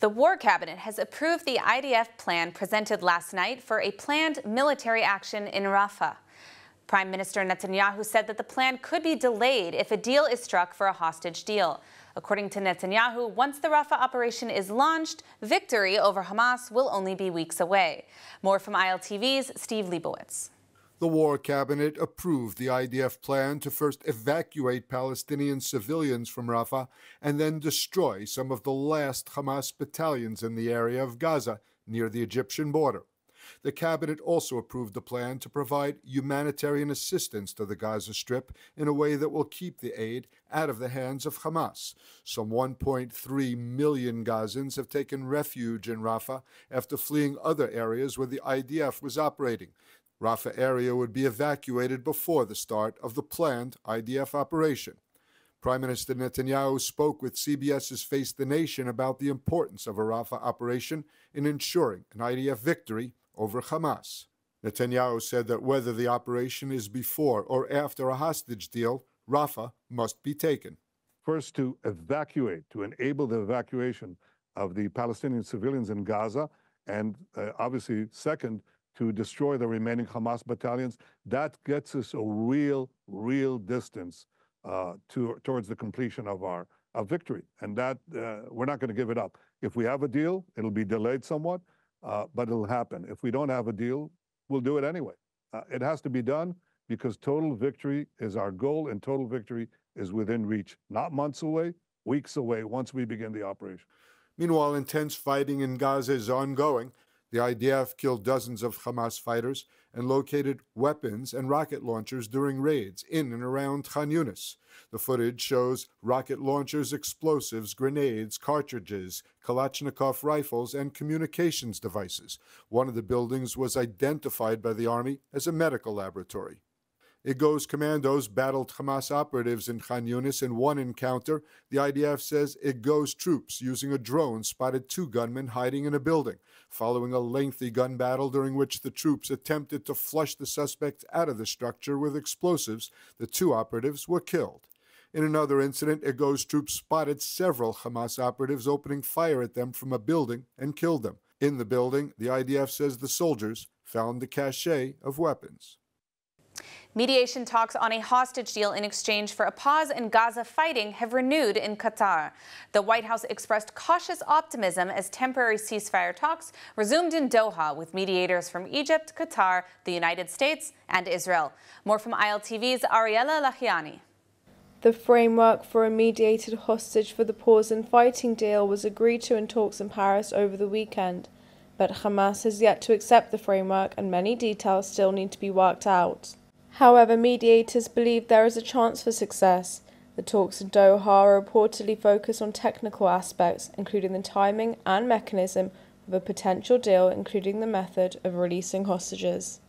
The War Cabinet has approved the IDF plan presented last night for a planned military action in Rafah. Prime Minister Netanyahu said that the plan could be delayed if a deal is struck for a hostage deal. According to Netanyahu, once the Rafah operation is launched, victory over Hamas will only be weeks away. More from ILTV's Steve Leibowitz. The War Cabinet approved the IDF plan to first evacuate Palestinian civilians from Rafah and then destroy some of the last Hamas battalions in the area of Gaza near the Egyptian border. The cabinet also approved the plan to provide humanitarian assistance to the Gaza Strip in a way that will keep the aid out of the hands of Hamas. Some 1.3 million Gazans have taken refuge in Rafah after fleeing other areas where the IDF was operating. Rafah area would be evacuated before the start of the planned IDF operation. Prime Minister Netanyahu spoke with CBS's Face the Nation about the importance of a Rafah operation in ensuring an IDF victory over Hamas. Netanyahu said that whether the operation is before or after a hostage deal, Rafah must be taken. First, to evacuate, to enable the evacuation of the Palestinian civilians in Gaza, and uh, obviously, second, to destroy the remaining Hamas battalions, that gets us a real, real distance uh, to, towards the completion of our of victory. And that uh, we're not going to give it up. If we have a deal, it'll be delayed somewhat, uh, but it'll happen. If we don't have a deal, we'll do it anyway. Uh, it has to be done because total victory is our goal, and total victory is within reach, not months away, weeks away once we begin the operation. Meanwhile, intense fighting in Gaza is ongoing. The IDF killed dozens of Hamas fighters and located weapons and rocket launchers during raids in and around Khan Yunis. The footage shows rocket launchers, explosives, grenades, cartridges, Kalashnikov rifles, and communications devices. One of the buildings was identified by the Army as a medical laboratory. Egoz commandos battled Hamas operatives in Khan Yunis in one encounter. The IDF says Egoz troops using a drone spotted two gunmen hiding in a building. Following a lengthy gun battle during which the troops attempted to flush the suspects out of the structure with explosives, the two operatives were killed. In another incident, Egoz troops spotted several Hamas operatives opening fire at them from a building and killed them. In the building, the IDF says the soldiers found the cache of weapons. Mediation talks on a hostage deal in exchange for a pause in Gaza fighting have renewed in Qatar. The White House expressed cautious optimism as temporary ceasefire talks resumed in Doha with mediators from Egypt, Qatar, the United States, and Israel. More from ILTV's Ariella Lahiani. The framework for a mediated hostage for the pause in fighting deal was agreed to in talks in Paris over the weekend, but Hamas has yet to accept the framework and many details still need to be worked out. However, mediators believe there is a chance for success. The talks in Doha are reportedly focused on technical aspects, including the timing and mechanism of a potential deal, including the method of releasing hostages.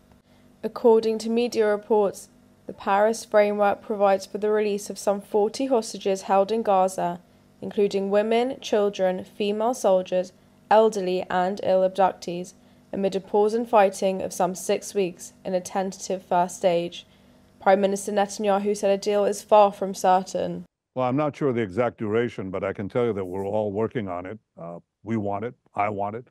According to media reports, the Paris framework provides for the release of some 40 hostages held in Gaza, including women, children, female soldiers, elderly, and ill abductees, amid a pause in fighting of some six weeks in a tentative first stage. Prime Minister Netanyahu said a deal is far from certain. Well, I'm not sure the exact duration, but I can tell you that we're all working on it. Uh, we want it. I want it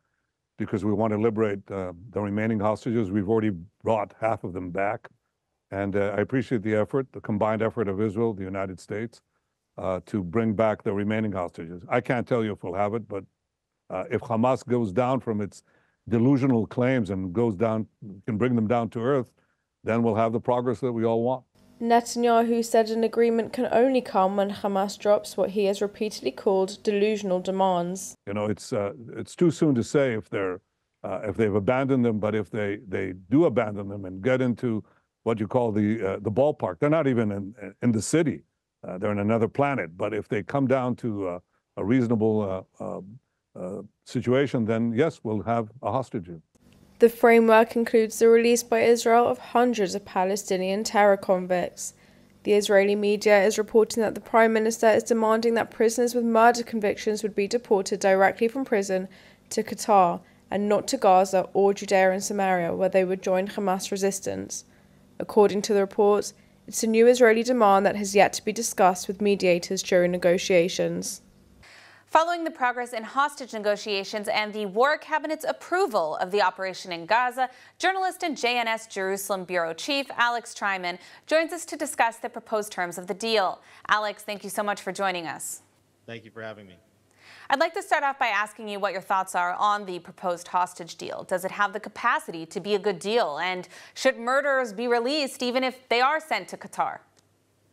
because we want to liberate uh, the remaining hostages. We've already brought half of them back. And uh, I appreciate the effort, the combined effort of Israel, the United States, uh, to bring back the remaining hostages. I can't tell you if we'll have it, but uh, if Hamas goes down from its delusional claims and goes down, can bring them down to earth, then we'll have the progress that we all want. Netanyahu said an agreement can only come when Hamas drops what he has repeatedly called delusional demands. You know, it's uh, it's too soon to say if they're uh, if they've abandoned them, but if they they do abandon them and get into what you call the uh, the ballpark, they're not even in in the city; uh, they're in another planet. But if they come down to uh, a reasonable uh, situation, then yes, we'll have a hostage. The framework includes the release by Israel of hundreds of Palestinian terror convicts. The Israeli media is reporting that the Prime Minister is demanding that prisoners with murder convictions would be deported directly from prison to Qatar and not to Gaza or Judea and Samaria, where they would join Hamas resistance. According to the reports, it's a new Israeli demand that has yet to be discussed with mediators during negotiations. Following the progress in hostage negotiations and the War Cabinet's approval of the operation in Gaza, journalist and JNS Jerusalem Bureau Chief Alex Traiman joins us to discuss the proposed terms of the deal. Alex, thank you so much for joining us. Thank you for having me. I'd like to start off by asking you what your thoughts are on the proposed hostage deal. Does it have the capacity to be a good deal? And should murderers be released even if they are sent to Qatar?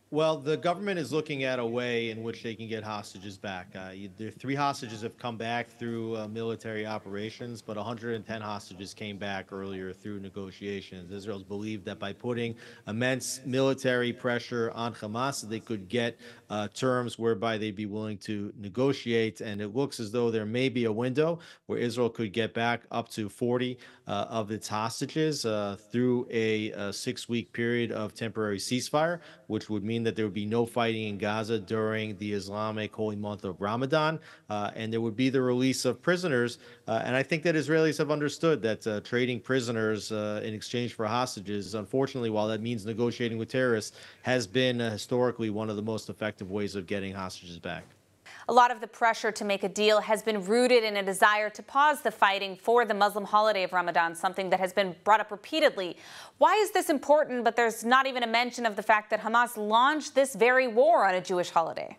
Well, the government is looking at a way in which they can get hostages back. Uh, the three hostages have come back through uh, military operations, but 110 hostages came back earlier through negotiations. Israel's believed that by putting immense military pressure on Hamas, they could get uh, terms whereby they'd be willing to negotiate. And it looks as though there may be a window where Israel could get back up to 40 uh, of its hostages uh, through a, a six-week period of temporary ceasefire, which would mean that there would be no fighting in Gaza during the Islamic holy month of Ramadan, uh, and there would be the release of prisoners. Uh, and I think that Israelis have understood that uh, trading prisoners uh, in exchange for hostages, unfortunately, while that means negotiating with terrorists, has been uh, historically one of the most effective ways of getting hostages back. A lot of the pressure to make a deal has been rooted in a desire to pause the fighting for the Muslim holiday of Ramadan, something that has been brought up repeatedly. Why is this important, but there's not even a mention of the fact that Hamas launched this very war on a Jewish holiday?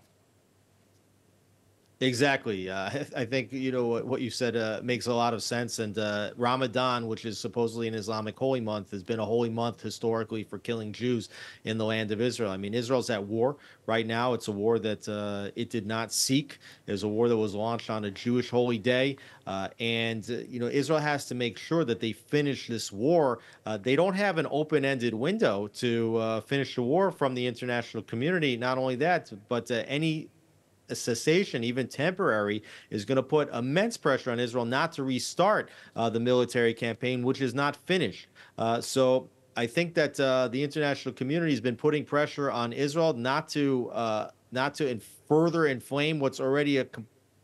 Exactly. Uh, I think you know what you said uh, makes a lot of sense. And uh, Ramadan, which is supposedly an Islamic holy month, has been a holy month historically for killing Jews in the land of Israel. I mean, Israel's at war right now. It's a war that uh, it did not seek. It was a war that was launched on a Jewish holy day, uh, and uh, you know Israel has to make sure that they finish this war. they don't have an open-ended window to finish the war from the international community. Not only that, but any cessation, even temporary, is going to put immense pressure on Israel not to restart uh, the military campaign, which is not finished. Uh, so I think that uh, the international community has been putting pressure on Israel not to uh, not to further inflame what's already a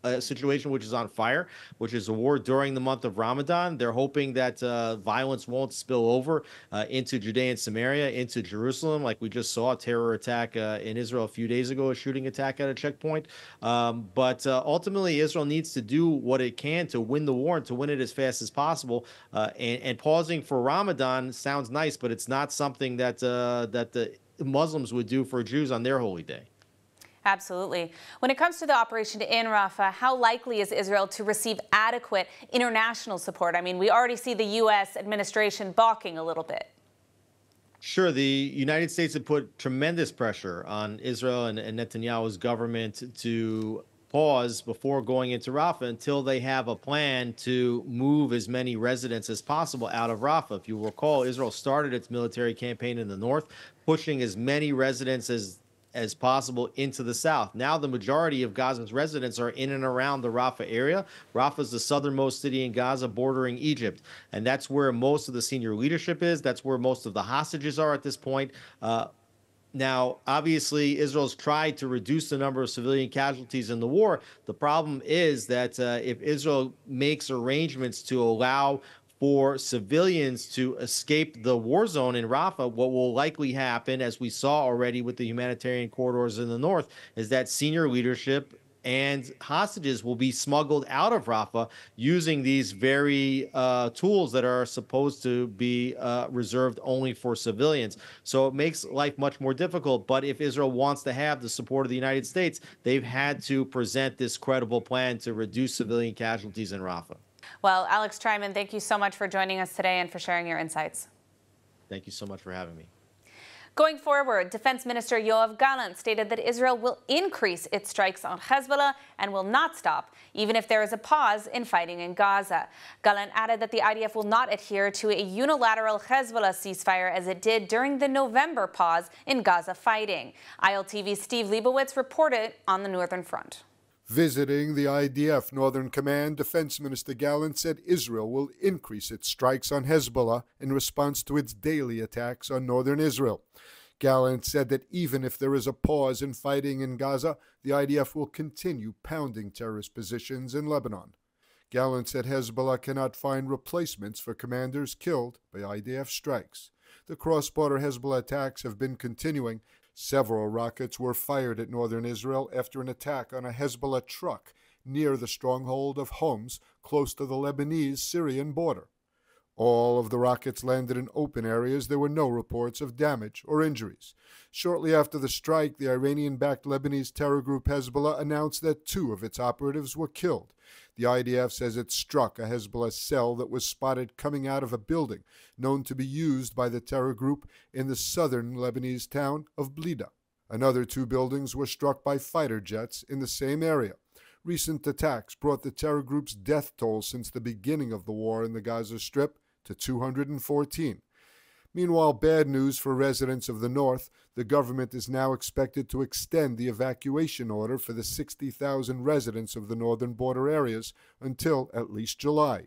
a situation which is on fire, which is a war during the month of Ramadan. They're hoping that uh, violence won't spill over uh, into Judea and Samaria, into Jerusalem, like we just saw a terror attack uh, in Israel a few days ago, a shooting attack at a checkpoint. Um, but uh, ultimately, Israel needs to do what it can to win the war and to win it as fast as possible. Uh, and, and, pausing for Ramadan sounds nice, but it's not something that that the Muslims would do for Jews on their holy day. Absolutely. When it comes to the operation in Rafah, how likely is Israel to receive adequate international support? I mean, we already see the U.S. administration balking a little bit. Sure, the United States have put tremendous pressure on Israel and, and Netanyahu's government to pause before going into Rafah until they have a plan to move as many residents as possible out of Rafah. If you recall, Israel started its military campaign in the north, pushing as many residents as as possible into the south. Now, the majority of Gaza's residents are in and around the Rafah area. Rafah is the southernmost city in Gaza, bordering Egypt, and that's where most of the senior leadership is. That's where most of the hostages are at this point. Uh, now, obviously, Israel's tried to reduce the number of civilian casualties in the war. The problem is that uh, if Israel makes arrangements to allow for civilians to escape the war zone in Rafah, what will likely happen, as we saw already with the humanitarian corridors in the north, is that senior leadership and hostages will be smuggled out of Rafah using these very uh, tools that are supposed to be uh, reserved only for civilians. So it makes life much more difficult. But if Israel wants to have the support of the United States, they've had to present this credible plan to reduce civilian casualties in Rafah. Well, Alex Traiman, thank you so much for joining us today and for sharing your insights. Thank you so much for having me. Going forward, Defense Minister Yoav Gallant stated that Israel will increase its strikes on Hezbollah and will not stop, even if there is a pause in fighting in Gaza. Gallant added that the IDF will not adhere to a unilateral Hezbollah ceasefire as it did during the November pause in Gaza fighting. ILTV's Steve Leibowitz reported on the Northern Front. Visiting the IDF Northern Command, Defense Minister Gallant said Israel will increase its strikes on Hezbollah in response to its daily attacks on northern Israel. Gallant said that even if there is a pause in fighting in Gaza, the IDF will continue pounding terrorist positions in Lebanon. Gallant said Hezbollah cannot find replacements for commanders killed by IDF strikes. The cross border Hezbollah attacks have been continuing Several rockets were fired at northern Israel after an attack on a Hezbollah truck near the stronghold of Homs, close to the Lebanese Syrian border. All of the rockets landed in open areas. There were no reports of damage or injuries. Shortly after the strike, the Iranian backed Lebanese terror group Hezbollah announced that two of its operatives were killed. The IDF says it struck a Hezbollah cell that was spotted coming out of a building known to be used by the terror group in the southern Lebanese town of Blida. Another two buildings were struck by fighter jets in the same area. Recent attacks brought the terror group's death toll since the beginning of the war in the Gaza Strip to 214. Meanwhile, bad news for residents of the north. The government is now expected to extend the evacuation order for the 60,000 residents of the northern border areas until at least July.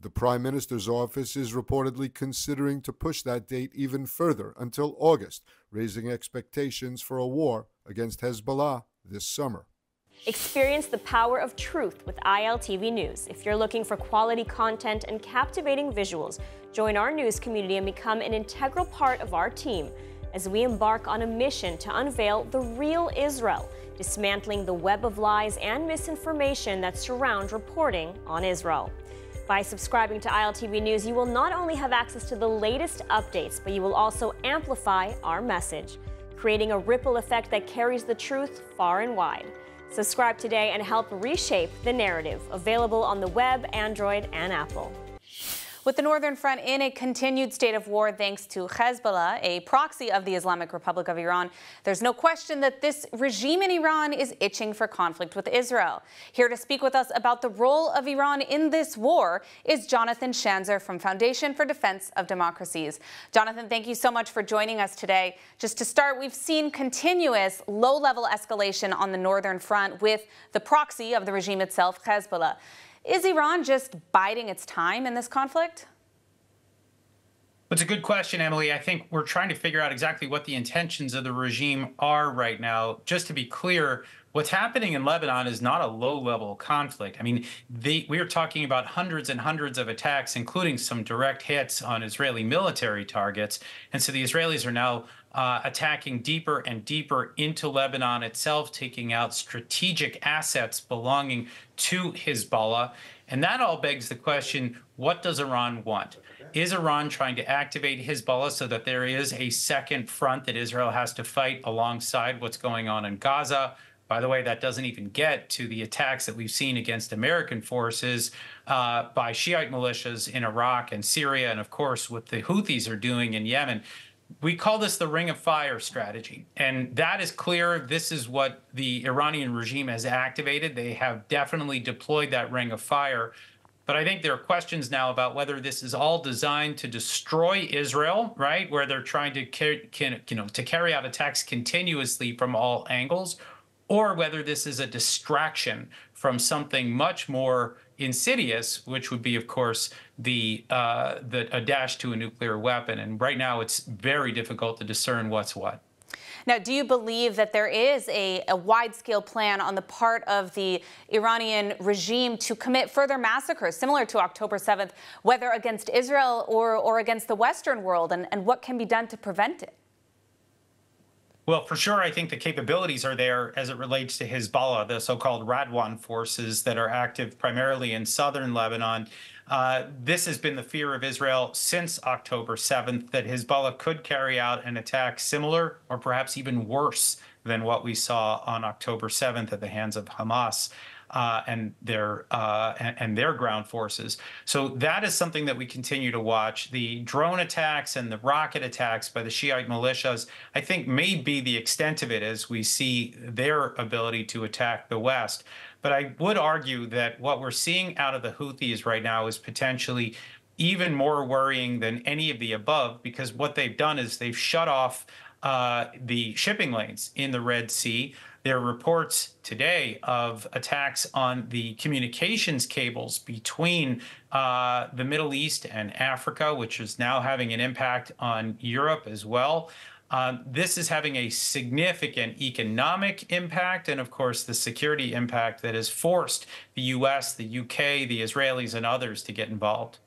The Prime Minister's office is reportedly considering to push that date even further until August, raising expectations for a war against Hezbollah this summer. Experience the power of truth with ILTV News. If you're looking for quality content and captivating visuals, join our news community and become an integral part of our team as we embark on a mission to unveil the real Israel, dismantling the web of lies and misinformation that surround reporting on Israel. By subscribing to ILTV News, you will not only have access to the latest updates, but you will also amplify our message, creating a ripple effect that carries the truth far and wide. Subscribe today and help reshape the narrative. Available on the web, Android, and Apple. With the Northern Front in a continued state of war thanks to Hezbollah, a proxy of the Islamic Republic of Iran, there's no question that this regime in Iran is itching for conflict with Israel. Here to speak with us about the role of Iran in this war is Jonathan Schanzer from Foundation for Defense of Democracies. Jonathan, thank you so much for joining us today. Just to start, we've seen continuous low-level escalation on the Northern Front with the proxy of the regime itself, Hezbollah. Is Iran just biding its time in this conflict? It's a good question, Emily. I think we're trying to figure out exactly what the intentions of the regime are right now. Just to be clear, what's happening in Lebanon is not a low-level conflict. I mean, they, we are talking about hundreds and hundreds of attacks, including some direct hits on Israeli military targets. And so the Israelis are now uh, attacking deeper and deeper into Lebanon itself, taking out strategic assets belonging to Hezbollah. And that all begs the question what does Iran want? Is Iran trying to activate Hezbollah so that there is a second front that Israel has to fight alongside what's going on in Gaza? By the way, that doesn't even get to the attacks that we've seen against American forces uh, by Shiite militias in Iraq and Syria, and of course, what the Houthis are doing in Yemen we call this the ring of fire strategy. And that is clear. This is what the Iranian regime has activated. They have definitely deployed that ring of fire. But I think there are questions now about whether this is all designed to destroy Israel, right? Where they're trying to can, you know to carry out attacks continuously from all angles, or whether this is a distraction from something much more insidious, which would be, of course, the uh, the a dash to a nuclear weapon. And right now, it's very difficult to discern what's what. Now, do you believe that there is a, a wide-scale plan on the part of the Iranian regime to commit further massacres, similar to October 7th, whether against Israel or, or against the Western world, and, and what can be done to prevent it? Well, for sure, I think the capabilities are there as it relates to Hezbollah, the so-called Radwan forces that are active primarily in southern Lebanon. Uh, this has been the fear of Israel since October 7th that Hezbollah could carry out an attack similar or perhaps even worse than what we saw on October 7th at the hands of Hamas uh, and their uh, and, and, their ground forces. So that is something that we continue to watch. The drone attacks and the rocket attacks by the Shiite militias, I think, may be the extent of it as we see their ability to attack the West. But I would argue that what we're seeing out of the Houthis right now is potentially even more worrying than any of the above because what they've done is they've shut off uh, the shipping lanes in the Red Sea. There are reports today of attacks on the communications cables between uh, the Middle East and Africa, which is now having an impact on Europe as well. Um, this is having a significant economic impact and, of course, the security impact that has forced the US, the UK, the Israelis, and others to get involved.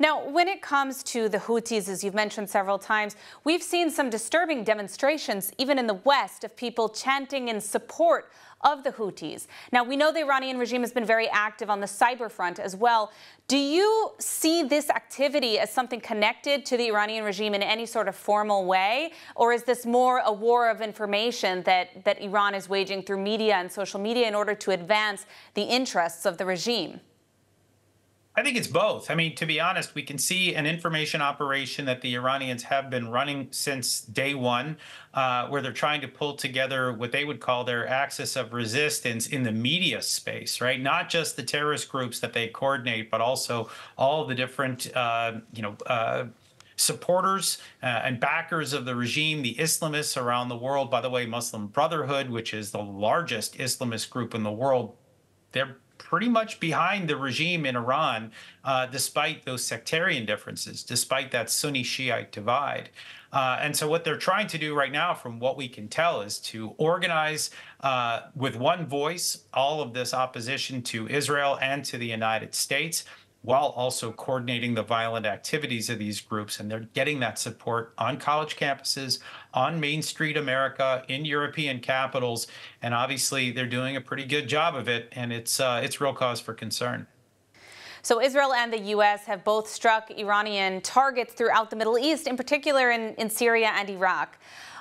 Now, when it comes to the Houthis, as you've mentioned several times, we've seen some disturbing demonstrations, even in the West, of people chanting in support of the Houthis. Now, we know the Iranian regime has been very active on the cyber front as well. Do you see this activity as something connected to the Iranian regime in any sort of formal way? Or is this more a war of information that, that Iran is waging through media and social media in order to advance the interests of the regime? I think it's both. I mean, to be honest, we can see an information operation that the Iranians have been running since day one, uh, where they're trying to pull together what they would call their axis of resistance in the media space, right? Not just the terrorist groups that they coordinate, but also all the different, uh, you know, uh, supporters uh, and backers of the regime, the Islamists around the world. By the way, Muslim Brotherhood, which is the largest Islamist group in the world, they're pretty much behind the regime in Iran, uh, despite those sectarian differences, despite that Sunni Shiite divide. Uh, and so, what they're trying to do right now, from what we can tell, is to organize uh, with one voice all of this opposition to Israel and to the United States while also coordinating the violent activities of these groups. And they're getting that support on college campuses, on Main Street America, in European capitals. And obviously, they're doing a pretty good job of it. And it's, uh, it's real cause for concern. So Israel and the U.S. have both struck Iranian targets throughout the Middle East, in particular in, in Syria and Iraq.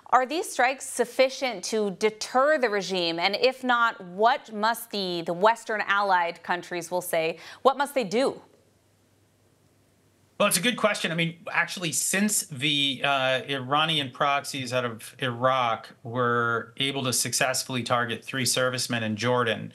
Are these strikes sufficient to deter the regime? And if not, what must the, the Western allied countries will say, what must they do? Well, it's a good question. I mean, actually, since the uh, Iranian proxies out of Iraq were able to successfully target three servicemen in Jordan,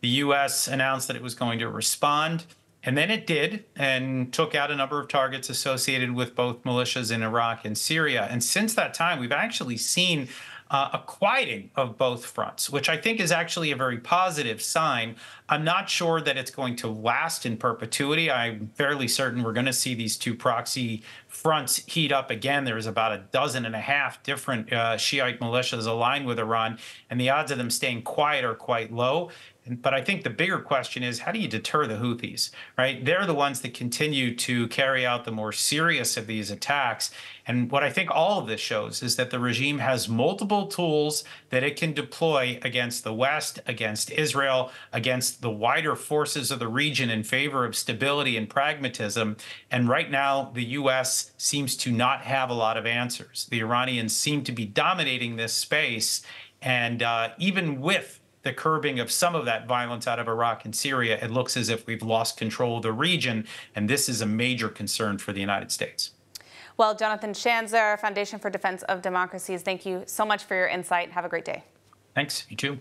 the U.S. announced that it was going to respond. And then it did and took out a number of targets associated with both militias in Iraq and Syria. And since that time, we've actually seen uh, a quieting of both fronts, which I think is actually a very positive sign. I'm not sure that it's going to last in perpetuity. I'm fairly certain we're going to see these two proxy fronts heat up again. There's about a dozen and a half different uh, Shiite militias aligned with Iran, and the odds of them staying quiet are quite low. But I think the bigger question is how do you deter the Houthis, right? They're the ones that continue to carry out the more serious of these attacks. And what I think all of this shows is that the regime has multiple tools that it can deploy against the West, against Israel, against the wider forces of the region in favor of stability and pragmatism. And right now, the U.S. seems to not have a lot of answers. The Iranians seem to be dominating this space. And uh, even with the curbing of some of that violence out of Iraq and Syria, it looks as if we've lost control of the region. And this is a major concern for the United States. Well, Jonathan Schanzer, Foundation for Defense of Democracies, thank you so much for your insight. Have a great day. Thanks. You too.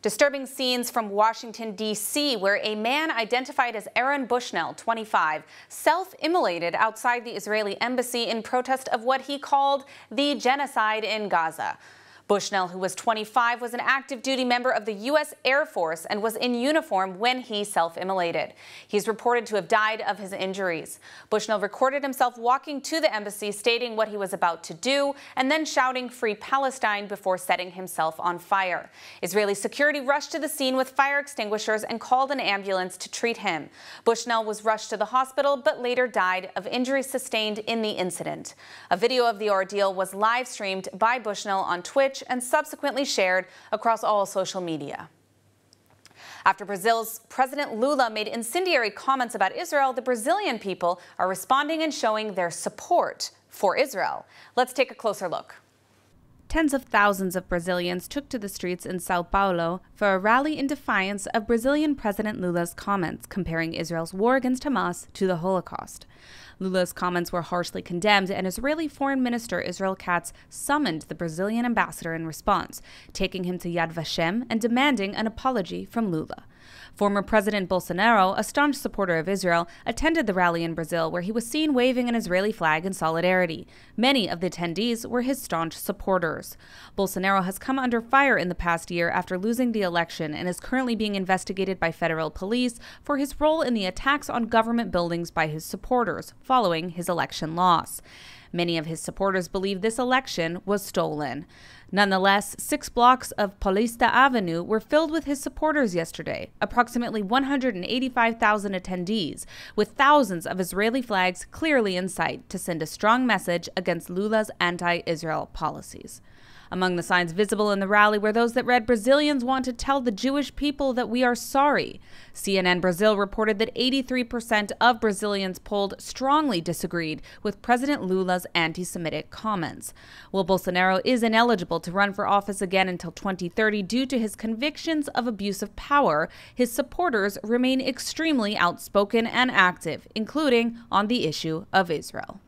Disturbing scenes from Washington, D.C., where a man identified as Aaron Bushnell, 25, self immolated outside the Israeli embassy in protest of what he called the genocide in Gaza. Bushnell, who was 25, was an active duty member of the U.S. Air Force and was in uniform when he self immolated. He's reported to have died of his injuries. Bushnell recorded himself walking to the embassy, stating what he was about to do, and then shouting Free Palestine before setting himself on fire. Israeli security rushed to the scene with fire extinguishers and called an ambulance to treat him. Bushnell was rushed to the hospital but later died of injuries sustained in the incident. A video of the ordeal was live streamed by Bushnell on Twitch and subsequently shared across all social media. After Brazil's President Lula made incendiary comments about Israel, the Brazilian people are responding and showing their support for Israel. Let's take a closer look. Tens of thousands of Brazilians took to the streets in Sao Paulo for a rally in defiance of Brazilian President Lula's comments comparing Israel's war against Hamas to the Holocaust. Lula's comments were harshly condemned, and Israeli Foreign Minister Israel Katz summoned the Brazilian ambassador in response, taking him to Yad Vashem and demanding an apology from Lula. Former President Bolsonaro, a staunch supporter of Israel, attended the rally in Brazil where he was seen waving an Israeli flag in solidarity. Many of the attendees were his staunch supporters. Bolsonaro has come under fire in the past year after losing the election and is currently being investigated by federal police for his role in the attacks on government buildings by his supporters following his election loss. Many of his supporters believe this election was stolen. Nonetheless, six blocks of Paulista Avenue were filled with his supporters yesterday, approximately 185,000 attendees, with thousands of Israeli flags clearly in sight to send a strong message against Lula's anti Israel policies. Among the signs visible in the rally were those that read Brazilians want to tell the Jewish people that we are sorry. CNN Brazil reported that 83% of Brazilians polled strongly disagreed with President Lula's anti Semitic comments. While Bolsonaro is ineligible to run for office again until 2030 due to his convictions of abuse of power, his supporters remain extremely outspoken and active, including on the issue of Israel.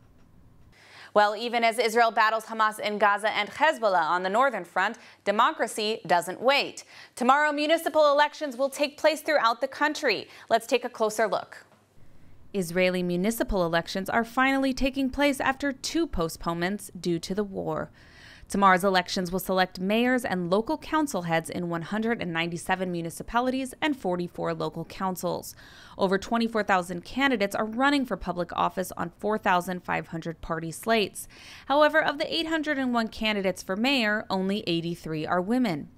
Well, even as Israel battles Hamas in Gaza and Hezbollah on the northern front, democracy doesn't wait. Tomorrow, municipal elections will take place throughout the country. Let's take a closer look. Israeli municipal elections are finally taking place after two postponements due to the war. Tomorrow's elections will select mayors and local council heads in 197 municipalities and 44 local councils. Over 24,000 candidates are running for public office on 4,500 party slates. However, of the 801 candidates for mayor, only 83 are women.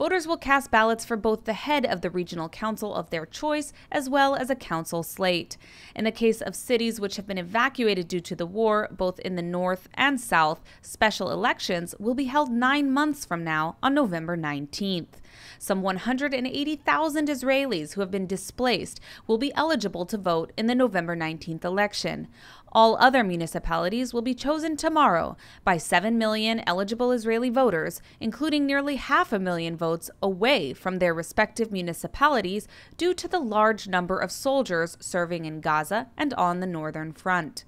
Voters will cast ballots for both the head of the regional council of their choice as well as a council slate. In the case of cities which have been evacuated due to the war, both in the north and south, special elections will be held nine months from now on November 19th. Some 180,000 Israelis who have been displaced will be eligible to vote in the November 19th election. All other municipalities will be chosen tomorrow by 7 million eligible Israeli voters, including nearly half a million votes away from their respective municipalities due to the large number of soldiers serving in Gaza and on the northern front.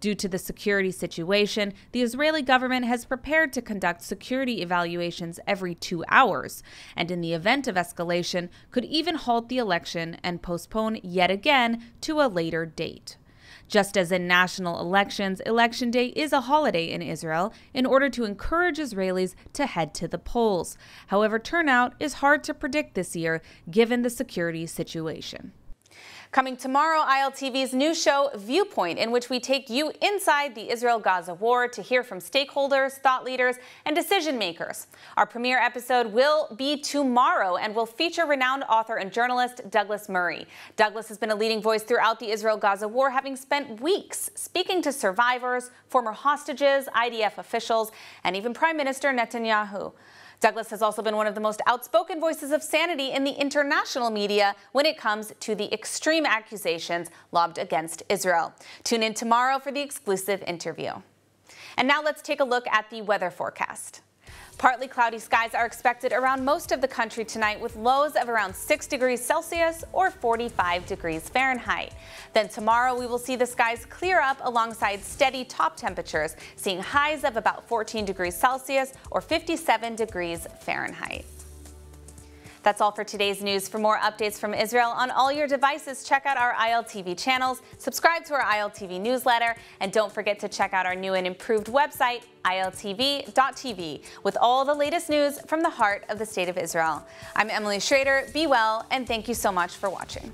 Due to the security situation, the Israeli government has prepared to conduct security evaluations every two hours, and in the event of escalation, could even halt the election and postpone yet again to a later date. Just as in national elections, Election Day is a holiday in Israel in order to encourage Israelis to head to the polls. However, turnout is hard to predict this year given the security situation. Coming tomorrow, ILTV's new show, Viewpoint, in which we take you inside the Israel Gaza war to hear from stakeholders, thought leaders, and decision makers. Our premiere episode will be tomorrow and will feature renowned author and journalist Douglas Murray. Douglas has been a leading voice throughout the Israel Gaza war, having spent weeks speaking to survivors, former hostages, IDF officials, and even Prime Minister Netanyahu. Douglas has also been one of the most outspoken voices of sanity in the international media when it comes to the extreme accusations lobbed against Israel. Tune in tomorrow for the exclusive interview. And now let's take a look at the weather forecast. Partly cloudy skies are expected around most of the country tonight with lows of around 6 degrees Celsius or 45 degrees Fahrenheit. Then tomorrow we will see the skies clear up alongside steady top temperatures, seeing highs of about 14 degrees Celsius or 57 degrees Fahrenheit. That's all for today's news. For more updates from Israel on all your devices, check out our ILTV channels, subscribe to our ILTV newsletter, and don't forget to check out our new and improved website, iltv.tv, with all the latest news from the heart of the state of Israel. I'm Emily Schrader. Be well, and thank you so much for watching.